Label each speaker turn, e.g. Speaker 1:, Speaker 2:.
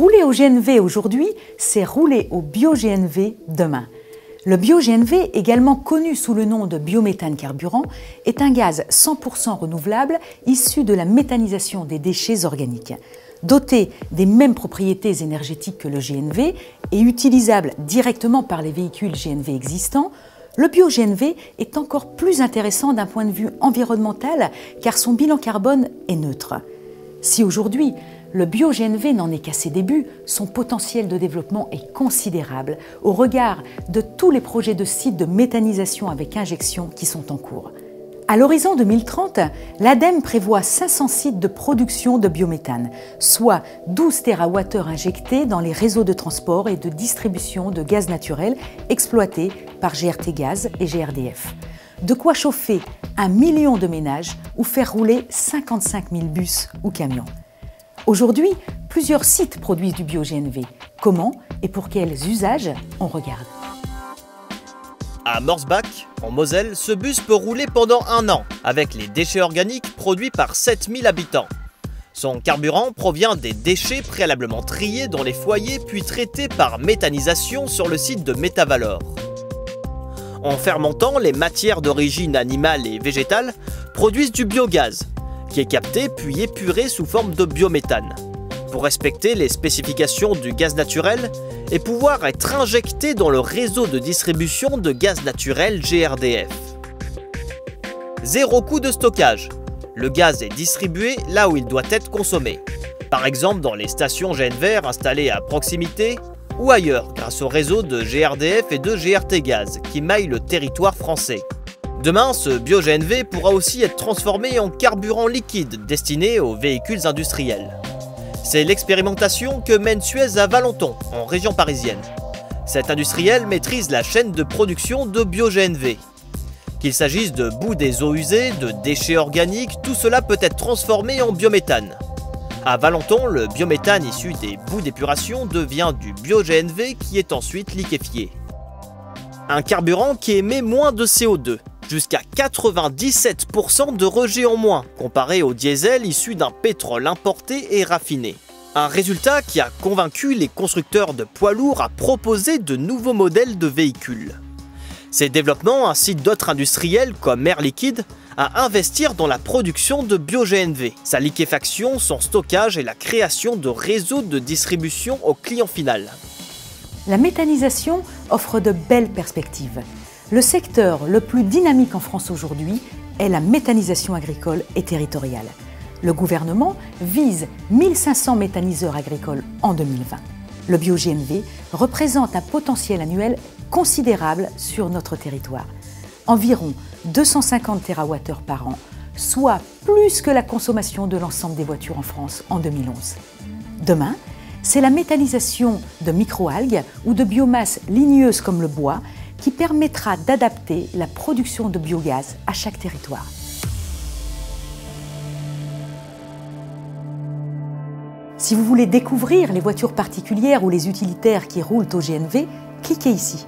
Speaker 1: Rouler au GNV aujourd'hui, c'est rouler au bio-GNV demain. Le bio-GNV, également connu sous le nom de biométhane carburant, est un gaz 100% renouvelable issu de la méthanisation des déchets organiques. Doté des mêmes propriétés énergétiques que le GNV et utilisable directement par les véhicules GNV existants, le bio-GNV est encore plus intéressant d'un point de vue environnemental car son bilan carbone est neutre. Si aujourd'hui, le bio-GNV n'en est qu'à ses débuts, son potentiel de développement est considérable au regard de tous les projets de sites de méthanisation avec injection qui sont en cours. À l'horizon 2030, l'ADEME prévoit 500 sites de production de biométhane, soit 12 TWh injectés dans les réseaux de transport et de distribution de gaz naturel exploités par GRT Gaz et GRDF. De quoi chauffer un million de ménages ou faire rouler 55 000 bus ou camions. Aujourd'hui, plusieurs sites produisent du bio-GNV. Comment et pour quels usages On regarde.
Speaker 2: À Morsbach, en Moselle, ce bus peut rouler pendant un an avec les déchets organiques produits par 7000 habitants. Son carburant provient des déchets préalablement triés dans les foyers puis traités par méthanisation sur le site de Métavalor. En fermentant, les matières d'origine animale et végétale produisent du biogaz, qui est capté puis épuré sous forme de biométhane pour respecter les spécifications du gaz naturel et pouvoir être injecté dans le réseau de distribution de gaz naturel GRDF. Zéro coût de stockage. Le gaz est distribué là où il doit être consommé. Par exemple dans les stations GNVR installées à proximité ou ailleurs grâce au réseau de GRDF et de GRT Gaz qui maillent le territoire français. Demain, ce bio-GNV pourra aussi être transformé en carburant liquide destiné aux véhicules industriels. C'est l'expérimentation que mène Suez à Valenton, en région parisienne. Cet industriel maîtrise la chaîne de production de bio-GNV. Qu'il s'agisse de boue des eaux usées, de déchets organiques, tout cela peut être transformé en biométhane. À Valenton, le biométhane issu des boues d'épuration devient du bio-GNV qui est ensuite liquéfié. Un carburant qui émet moins de CO2, jusqu'à 97% de rejet en moins, comparé au diesel issu d'un pétrole importé et raffiné. Un résultat qui a convaincu les constructeurs de poids lourds à proposer de nouveaux modèles de véhicules. Ces développements incitent d'autres industriels comme Air Liquide à investir dans la production de bio-GNV, sa liquéfaction, son stockage et la création de réseaux de distribution au client final.
Speaker 1: La méthanisation offre de belles perspectives. Le secteur le plus dynamique en France aujourd'hui est la méthanisation agricole et territoriale. Le gouvernement vise 1500 méthaniseurs agricoles en 2020. Le bio-GNV représente un potentiel annuel considérable sur notre territoire. Environ 250 TWh par an, soit plus que la consommation de l'ensemble des voitures en France en 2011. Demain, c'est la méthanisation de microalgues ou de biomasse ligneuse comme le bois qui permettra d'adapter la production de biogaz à chaque territoire. Si vous voulez découvrir les voitures particulières ou les utilitaires qui roulent au GNV, cliquez ici.